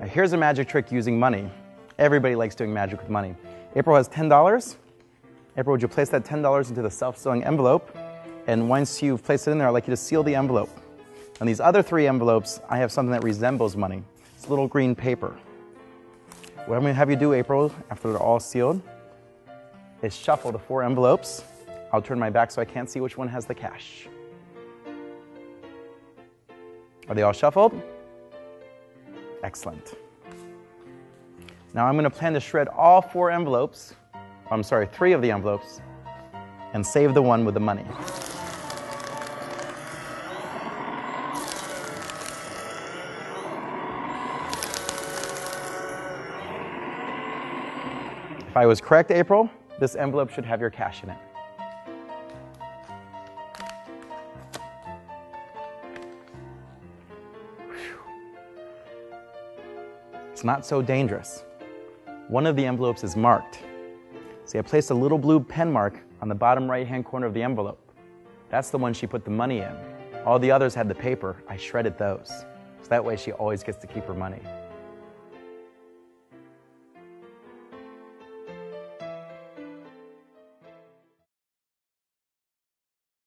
Now here's a magic trick using money. Everybody likes doing magic with money. April has $10. April, would you place that $10 into the self-sealing envelope? And once you've placed it in there, I'd like you to seal the envelope. On these other three envelopes, I have something that resembles money. It's little green paper. What I'm gonna have you do, April, after they're all sealed, is shuffle the four envelopes. I'll turn my back so I can't see which one has the cash. Are they all shuffled? Excellent. Now I'm gonna plan to shred all four envelopes, I'm sorry, three of the envelopes, and save the one with the money. If I was correct, April, this envelope should have your cash in it. It's not so dangerous. One of the envelopes is marked. See, I placed a little blue pen mark on the bottom right hand corner of the envelope. That's the one she put the money in. All the others had the paper. I shredded those. So that way she always gets to keep her money.